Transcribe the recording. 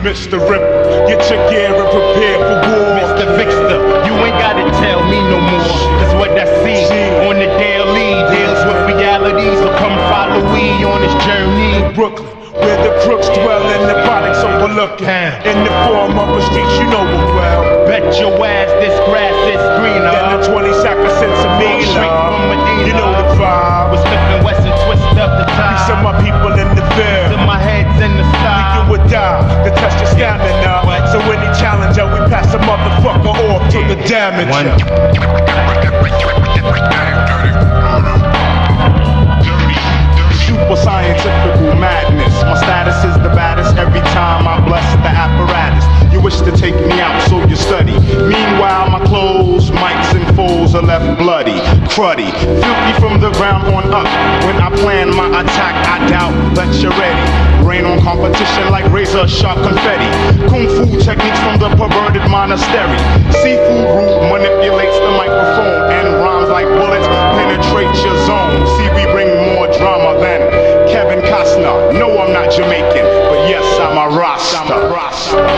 Mr. Ripper, get your gear and prepare for war. Mr. Fixer, you ain't gotta tell me no more. Cause what I see on the daily deals with realities. So come follow me on this journey. Brooklyn, where the crooks dwell and the products overlooking. In the form of a damager. super scientific madness. My status is the baddest every time I bless the apparatus. You wish to take me out, so you study. Meanwhile, my clothes, mics, and foes are left bloody, cruddy, filthy from the ground on up. When I plan my attack, I doubt that you're ready. Rain on competition like razor sharp confetti. Kung fu techniques from the perverted monastery. Seafood cross.